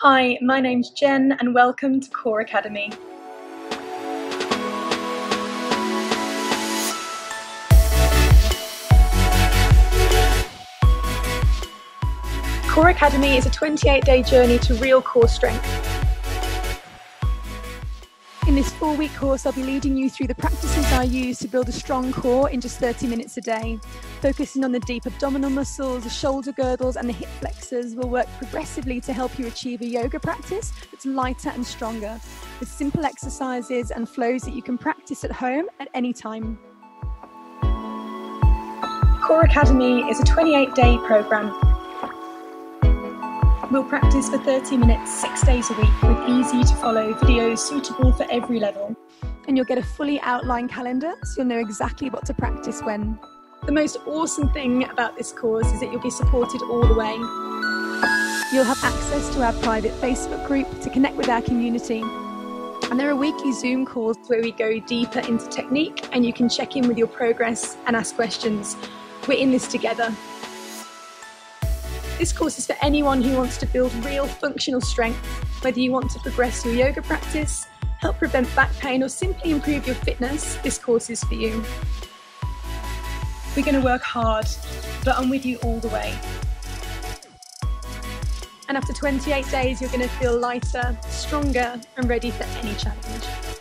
Hi, my name's Jen, and welcome to Core Academy. Core Academy is a 28 day journey to real core strength. In this four week course, I'll be leading you through the practices I use to build a strong core in just 30 minutes a day. Focusing on the deep abdominal muscles, the shoulder girdles, and the hip flexors will work progressively to help you achieve a yoga practice that's lighter and stronger, with simple exercises and flows that you can practice at home at any time. Core Academy is a 28 day programme We'll practice for 30 minutes, six days a week, with easy to follow videos suitable for every level. And you'll get a fully outlined calendar so you'll know exactly what to practice when. The most awesome thing about this course is that you'll be supported all the way. You'll have access to our private Facebook group to connect with our community. And there are weekly Zoom calls where we go deeper into technique and you can check in with your progress and ask questions. We're in this together. This course is for anyone who wants to build real functional strength, whether you want to progress your yoga practice, help prevent back pain, or simply improve your fitness, this course is for you. We're going to work hard, but I'm with you all the way. And after 28 days, you're going to feel lighter, stronger, and ready for any challenge.